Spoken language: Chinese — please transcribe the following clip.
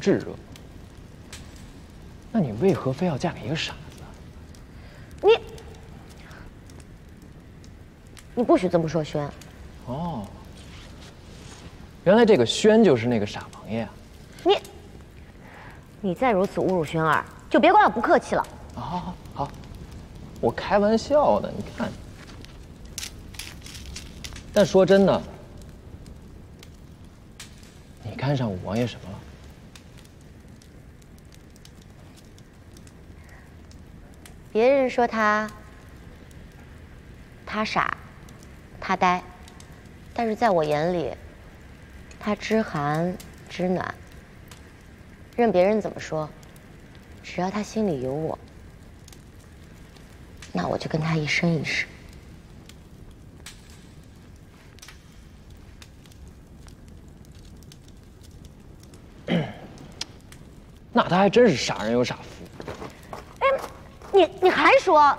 炙热，那你为何非要嫁给一个傻子？你，你不许这么说，轩。哦，原来这个轩就是那个傻王爷啊！你，你再如此侮辱轩儿，就别怪我不客气了。好好好，好，我开玩笑的，你看。但说真的，你看上五王爷什么了？别人说他，他傻，他呆，但是在我眼里，他知寒知暖。任别人怎么说，只要他心里有我，那我就跟他一生一世。那他还真是傻人有傻福。你你还说？